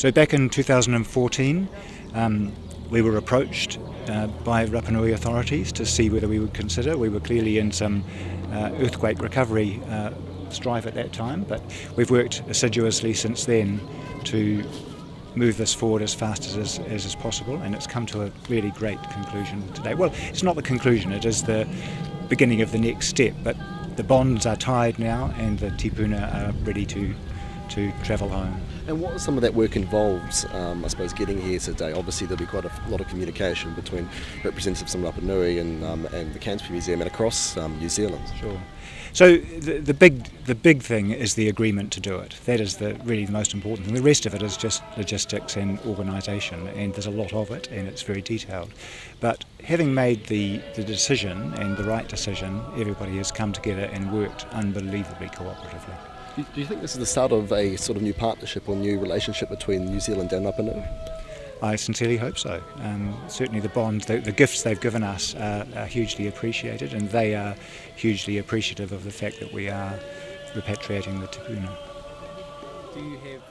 So back in 2014, um, we were approached uh, by Rapanui authorities to see whether we would consider. We were clearly in some uh, earthquake recovery uh, strife at that time, but we've worked assiduously since then to move this forward as fast as, as, as is possible, and it's come to a really great conclusion today. Well, it's not the conclusion, it is the beginning of the next step, but the bonds are tied now, and the tipuna are ready to to travel home. And what some of that work involves, um, I suppose, getting here today? Obviously, there'll be quite a lot of communication between representatives from Rapa Nui and, um, and the Canterbury Museum and across um, New Zealand. Sure. So the, the big the big thing is the agreement to do it. That is the really the most important thing. The rest of it is just logistics and organisation, and there's a lot of it, and it's very detailed. But having made the, the decision and the right decision, everybody has come together and worked unbelievably cooperatively. Do you think this is the start of a sort of new partnership or new relationship between New Zealand and Rapa Nui? I sincerely hope so. Um, certainly, the bond, the, the, gifts they've given us are, are, hugely appreciated, and they are hugely appreciative of the fact that we are repatriating the tipuna. Do you have